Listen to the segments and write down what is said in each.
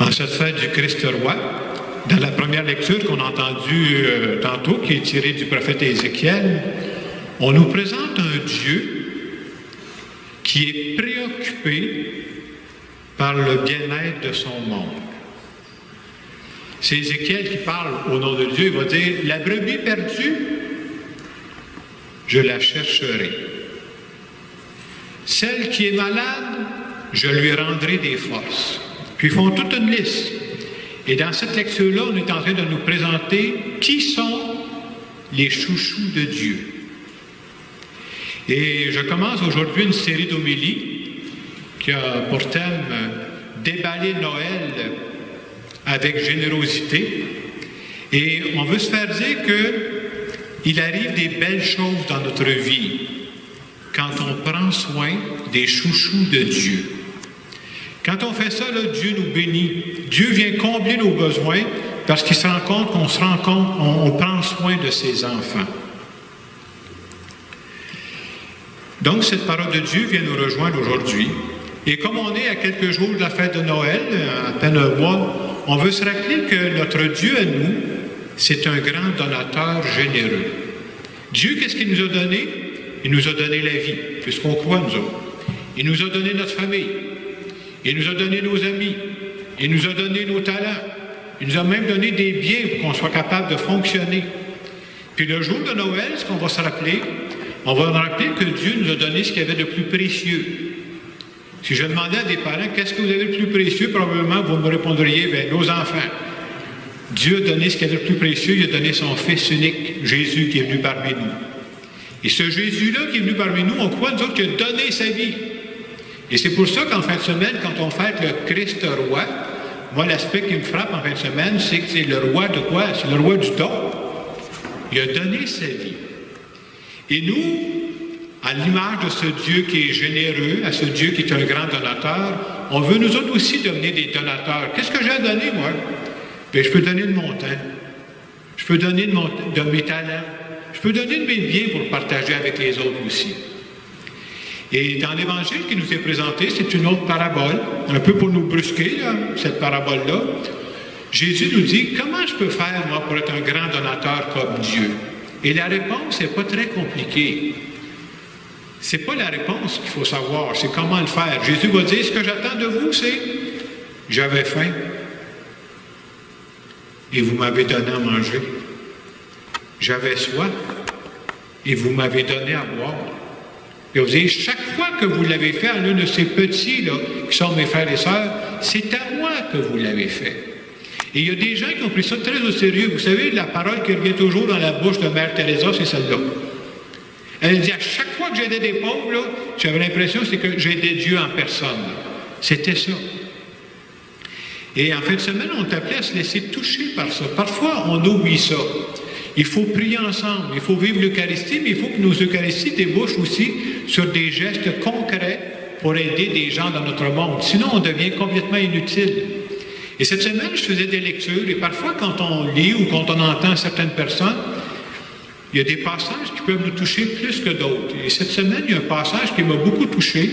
En cette fête du Christ roi, dans la première lecture qu'on a entendue euh, tantôt, qui est tirée du prophète Ézéchiel, on nous présente un Dieu qui est préoccupé par le bien-être de son monde. C'est Ézéchiel qui parle au nom de Dieu. Il va dire, la brebis perdue, je la chercherai. Celle qui est malade, je lui rendrai des forces. Puis ils font toute une liste. Et dans cette lecture-là, on est en train de nous présenter qui sont les chouchous de Dieu. Et je commence aujourd'hui une série d'homélies qui a pour thème déballer Noël avec générosité. Et on veut se faire dire qu'il arrive des belles choses dans notre vie quand on prend soin des chouchous de Dieu. Quand on fait ça, Dieu nous bénit. Dieu vient combler nos besoins parce qu'il se rend compte qu'on se rend compte, on, prend soin de ses enfants. Donc, cette parole de Dieu vient nous rejoindre aujourd'hui. Et comme on est à quelques jours de la fête de Noël, à peine un mois, on veut se rappeler que notre Dieu à nous, c'est un grand donateur généreux. Dieu, qu'est-ce qu'il nous a donné? Il nous a donné la vie, puisqu'on croit, nous autres. Il nous a donné notre famille. Il nous a donné nos amis. Il nous a donné nos talents. Il nous a même donné des biens pour qu'on soit capable de fonctionner. Puis le jour de Noël, ce qu'on va se rappeler, on va rappeler que Dieu nous a donné ce qu'il y avait de plus précieux. Si je demandais à des parents, qu'est-ce que vous avez de plus précieux, probablement vous me répondriez, bien, nos enfants. Dieu a donné ce qu'il y avait de plus précieux, il a donné son Fils unique, Jésus, qui est venu parmi nous. Et ce Jésus-là qui est venu parmi nous, on croit, nous autres, qu'il a donné sa vie. Et c'est pour ça qu'en fin de semaine, quand on fête le Christ roi, moi, l'aspect qui me frappe en fin de semaine, c'est que c'est le roi de quoi? C'est le roi du don. Il a donné sa vie. Et nous, à l'image de ce Dieu qui est généreux, à ce Dieu qui est un grand donateur, on veut nous autres aussi devenir des donateurs. Qu'est-ce que j'ai à donner, moi? Bien, je peux donner de mon temps. Je peux donner de, mon, de mes talents. Je peux donner de mes biens pour partager avec les autres aussi. Et dans l'Évangile qui nous est présenté, c'est une autre parabole, un peu pour nous brusquer, cette parabole-là. Jésus nous dit, comment je peux faire, moi, pour être un grand donateur comme Dieu? Et la réponse n'est pas très compliquée. C'est pas la réponse qu'il faut savoir, c'est comment le faire. Jésus va dire, ce que j'attends de vous, c'est, j'avais faim, et vous m'avez donné à manger. J'avais soif, et vous m'avez donné à boire. Et vous dites, chaque fois que vous l'avez fait à l'un de ces petits, là, qui sont mes frères et sœurs, c'est à moi que vous l'avez fait. Et il y a des gens qui ont pris ça très au sérieux. Vous savez, la parole qui revient toujours dans la bouche de Mère Teresa, c'est celle-là. Elle dit, à chaque fois que j'aidais des pauvres, j'avais l'impression c'est que j'aidais Dieu en personne. C'était ça. Et en fin de semaine, on t'appelait à se laisser toucher par ça. Parfois, on oublie ça. Il faut prier ensemble, il faut vivre l'Eucharistie, mais il faut que nos Eucharisties débouchent aussi sur des gestes concrets pour aider des gens dans notre monde. Sinon, on devient complètement inutile. Et cette semaine, je faisais des lectures, et parfois, quand on lit ou quand on entend certaines personnes, il y a des passages qui peuvent nous toucher plus que d'autres. Et cette semaine, il y a un passage qui m'a beaucoup touché,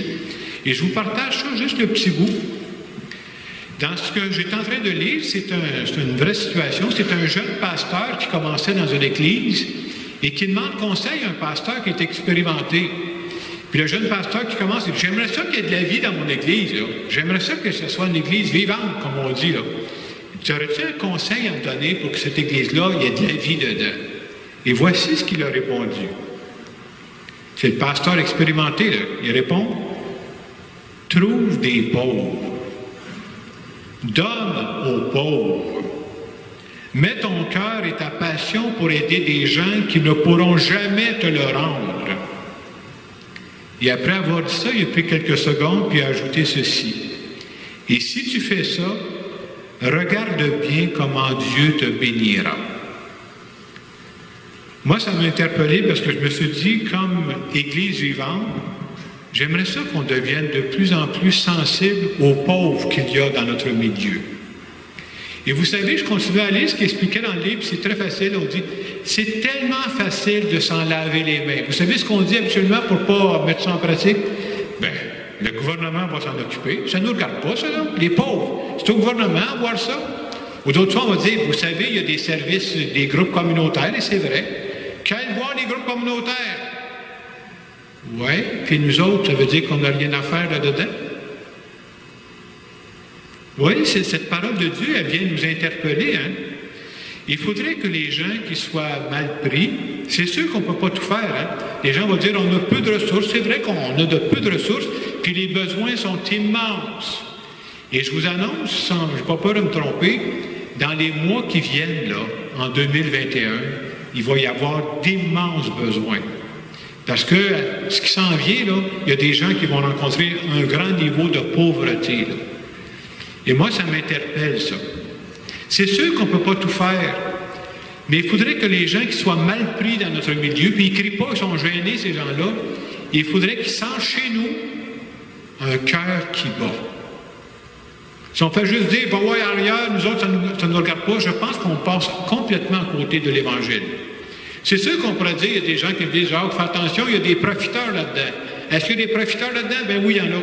et je vous partage ça, juste le petit bout. Dans ce que j'étais en train de lire, c'est une vraie situation. C'est un jeune pasteur qui commençait dans une église et qui demande conseil à un pasteur qui est expérimenté. Puis le jeune pasteur qui commence, il dit J'aimerais ça qu'il y ait de la vie dans mon église. J'aimerais ça que ce soit une église vivante, comme on dit. Là. Tu aurais-tu un conseil à me donner pour que cette église-là, il y ait de la vie dedans? Et voici ce qu'il a répondu. C'est le pasteur expérimenté, là. Il répond Trouve des pauvres Donne aux pauvres. Mets ton cœur et ta passion pour aider des gens qui ne pourront jamais te le rendre. Et après avoir dit ça, il a pris quelques secondes puis a ajouté ceci. Et si tu fais ça, regarde bien comment Dieu te bénira. Moi, ça m'a interpellé parce que je me suis dit, comme Église vivante, J'aimerais ça qu'on devienne de plus en plus sensible aux pauvres qu'il y a dans notre milieu. Et vous savez, je continue à lire ce qu'il expliquait dans le livre, c'est très facile. On dit, c'est tellement facile de s'en laver les mains. Vous savez ce qu'on dit habituellement pour ne pas mettre ça en pratique? Bien, le gouvernement va s'en occuper. Ça ne nous regarde pas, ça. Les pauvres. C'est au gouvernement à voir ça. Ou d'autres fois, on va dire, vous savez, il y a des services, des groupes communautaires, et c'est vrai. Qu'elles voir les groupes communautaires? Oui, puis nous autres, ça veut dire qu'on n'a rien à faire là-dedans? Oui, cette parole de Dieu, elle vient nous interpeller. Hein? Il faudrait que les gens qui soient mal pris, c'est sûr qu'on ne peut pas tout faire. Hein? Les gens vont dire on a peu de ressources. C'est vrai qu'on a de peu de ressources, puis les besoins sont immenses. Et je vous annonce, sans, je n'ai pas peur de me tromper, dans les mois qui viennent, là, en 2021, il va y avoir d'immenses besoins. Parce que ce qui s'en vient, là, il y a des gens qui vont rencontrer un grand niveau de pauvreté. Et moi, ça m'interpelle, ça. C'est sûr qu'on ne peut pas tout faire, mais il faudrait que les gens qui soient mal pris dans notre milieu, puis ils ne crient pas, ils sont gênés, ces gens-là, il faudrait qu'ils sentent chez nous un cœur qui bat. Si on fait juste dire, bah ouais, arrière, nous autres, ça ne nous, regarde pas, je pense qu'on passe complètement à côté de l'Évangile. C'est sûr qu'on pourrait dire, il y a des gens qui me disent, ah, fais attention, il y a des profiteurs là-dedans. Est-ce qu'il y a des profiteurs là-dedans? Ben oui, il y en a.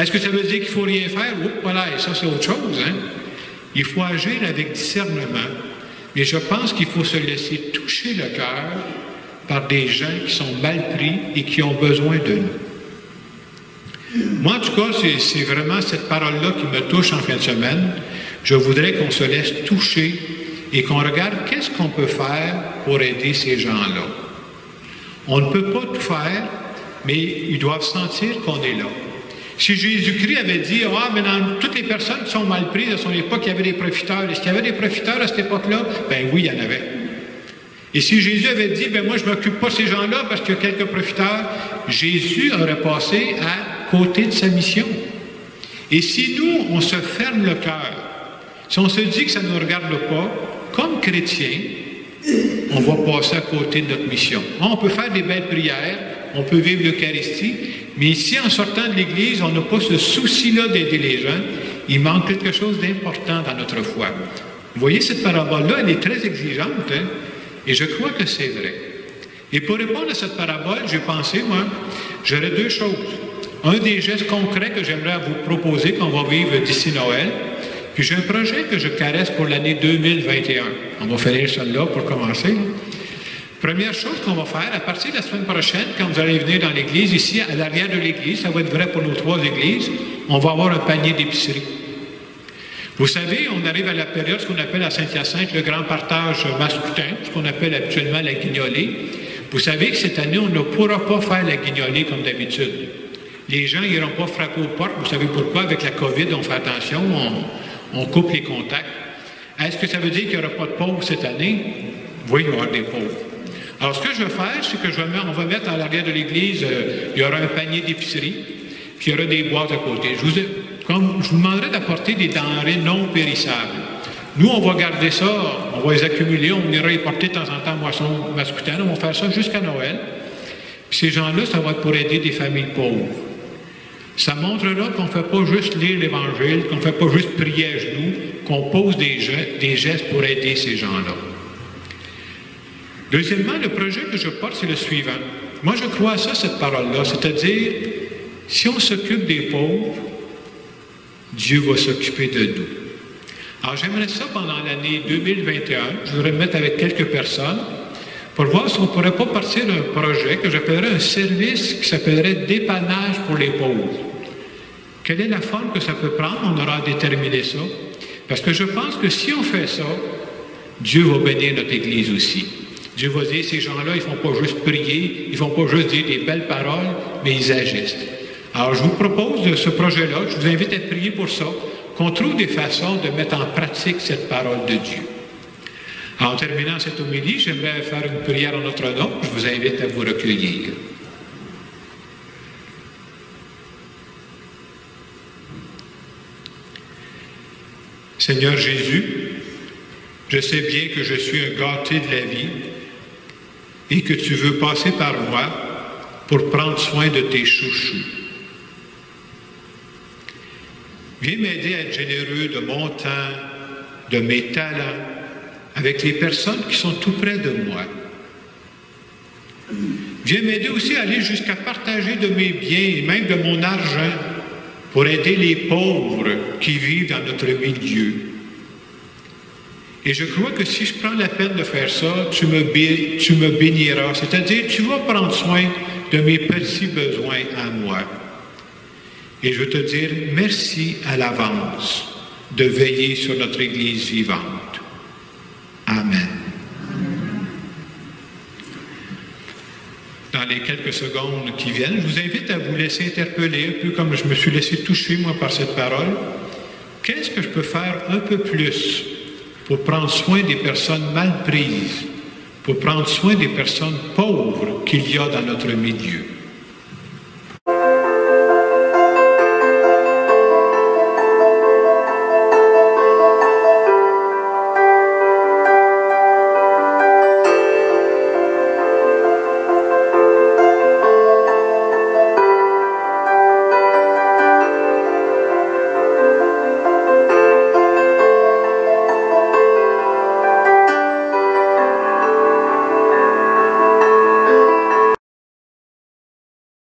Est-ce que ça veut dire qu'il ne faut rien faire? Oups, voilà, et ça, c'est autre chose. Hein? Il faut agir avec discernement. Mais je pense qu'il faut se laisser toucher le cœur par des gens qui sont mal pris et qui ont besoin de nous. Moi, en tout cas, c'est vraiment cette parole-là qui me touche en fin de semaine. Je voudrais qu'on se laisse toucher et qu'on regarde qu'est-ce qu'on peut faire pour aider ces gens-là. On ne peut pas tout faire, mais ils doivent sentir qu'on est là. Si Jésus-Christ avait dit, ah, mais dans toutes les personnes qui sont mal prises à son époque, il y avait des profiteurs. Est-ce qu'il y avait des profiteurs à cette époque-là? Ben oui, il y en avait. Et si Jésus avait dit, ben moi, je ne m'occupe pas de ces gens-là parce qu'il y a quelques profiteurs, Jésus aurait passé à côté de sa mission. Et si nous, on se ferme le cœur, si on se dit que ça ne nous regarde pas, comme chrétiens, on va passer à côté de notre mission. On peut faire des belles prières, on peut vivre l'Eucharistie, mais ici, en sortant de l'Église, on n'a pas ce souci-là d'aider les gens. Il manque quelque chose d'important dans notre foi. Vous voyez, cette parabole-là, elle est très exigeante, hein? et je crois que c'est vrai. Et pour répondre à cette parabole, j'ai pensé, moi, j'aurais deux choses. Un des gestes concrets que j'aimerais vous proposer qu'on va vivre d'ici Noël, puis j'ai un projet que je caresse pour l'année 2021. On va finir celle-là pour commencer. Première chose qu'on va faire, à partir de la semaine prochaine, quand vous allez venir dans l'église, ici, à l'arrière de l'église, ça va être vrai pour nos trois églises, on va avoir un panier d'épicerie. Vous savez, on arrive à la période, ce qu'on appelle à Saint-Hyacinthe, le grand partage masculin, ce qu'on appelle habituellement la guignolée. Vous savez que cette année, on ne pourra pas faire la guignolée comme d'habitude. Les gens n'iront pas frapper aux portes. Vous savez pourquoi? Avec la COVID, on fait attention, on, on coupe les contacts. Est-ce que ça veut dire qu'il n'y aura pas de pauvres cette année? Oui, il y aura des pauvres. Alors, ce que je vais faire, c'est que on va mettre à l'arrière de l'église, euh, il y aura un panier d'épicerie, puis il y aura des boîtes à côté. Je vous, demanderai d'apporter des denrées non périssables. Nous, on va garder ça, on va les accumuler, on ira les porter de temps en temps Moisson Mascoutaine, on va faire ça jusqu'à Noël. Puis ces gens-là, ça va être pour aider des familles pauvres. Ça montrera qu'on ne fait pas juste lire l'Évangile, qu'on ne fait pas juste prier à genoux, qu'on pose des gestes pour aider ces gens-là. Deuxièmement, le projet que je porte, c'est le suivant. Moi, je crois à ça, cette parole-là, c'est-à-dire, si on s'occupe des pauvres, Dieu va s'occuper de nous. Alors, j'aimerais ça pendant l'année 2021, je voudrais me mettre avec quelques personnes pour voir si on ne pourrait pas partir d'un projet que j'appellerais un service qui s'appellerait dépannage pour les pauvres. Quelle est la forme que ça peut prendre? On aura déterminé ça. Parce que je pense que si on fait ça, Dieu va bénir notre Église aussi. Dieu va dire, ces gens-là, ils ne font pas juste prier, ils ne font pas juste dire des belles paroles, mais ils agissent. Alors, je vous propose de ce projet-là, je vous invite à prier pour ça, qu'on trouve des façons de mettre en pratique cette parole de Dieu. En terminant cette homélie, j'aimerais faire une prière en notre nom. Je vous invite à vous recueillir. Seigneur Jésus, je sais bien que je suis un gâté de la vie et que tu veux passer par moi pour prendre soin de tes chouchous. Viens m'aider à être généreux de mon temps, de mes talents, avec les personnes qui sont tout près de moi. Viens m'aider aussi à aller jusqu'à partager de mes biens et même de mon argent pour aider les pauvres qui vivent dans notre milieu. Et je crois que si je prends la peine de faire ça, tu me, béniras, c'est-à-dire tu vas prendre soin de mes petits besoins à moi. Et je veux te dire merci à l'avance de veiller sur notre Église vivante. Amen. Dans quelques secondes qui viennent, je vous invite à vous laisser interpeller, un peu comme je me suis laissé toucher moi par cette parole. Qu'est-ce que je peux faire un peu plus pour prendre soin des personnes mal prises, pour prendre soin des personnes pauvres qu'il y a dans notre milieu?